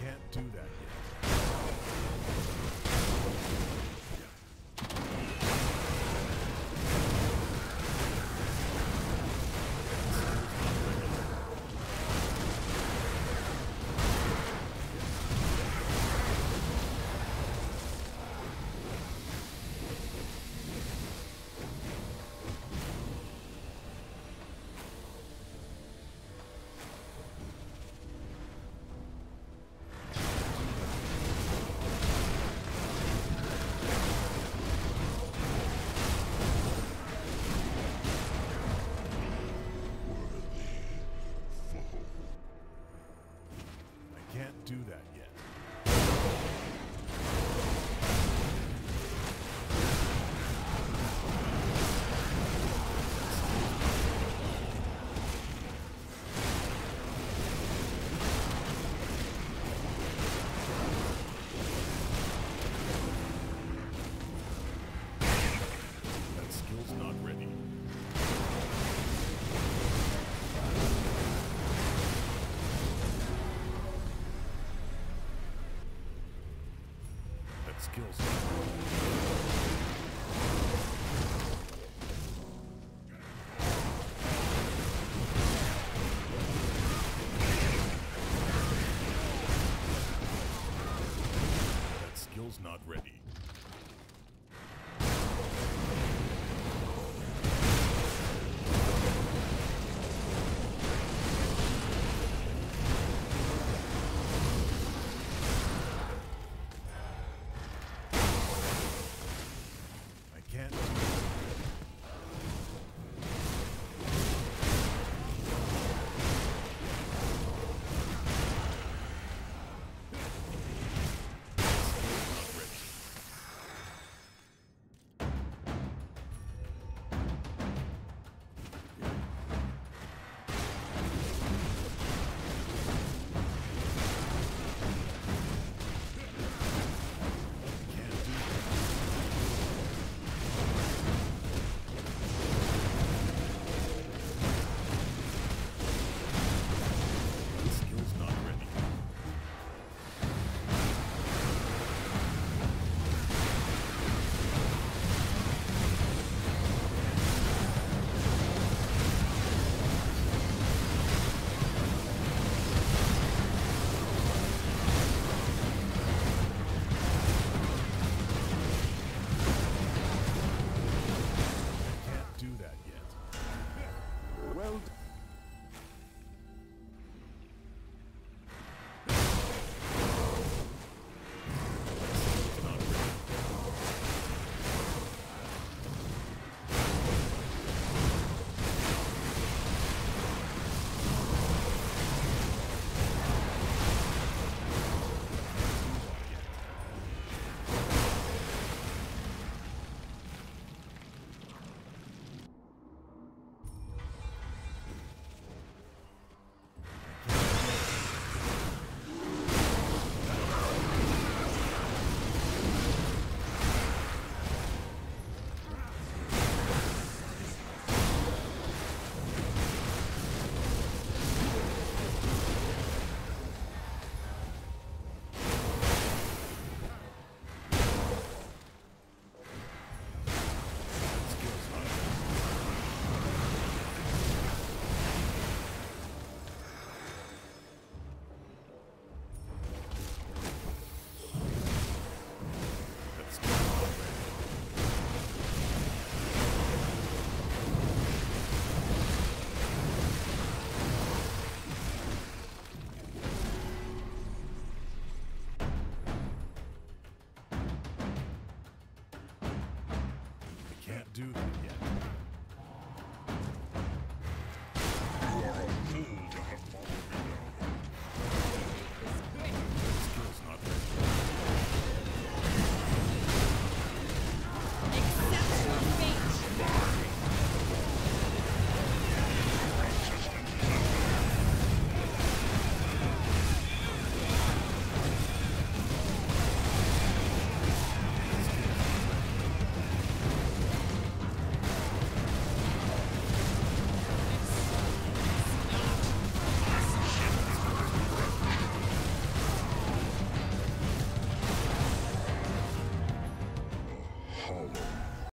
Can't do that yet. Skill's do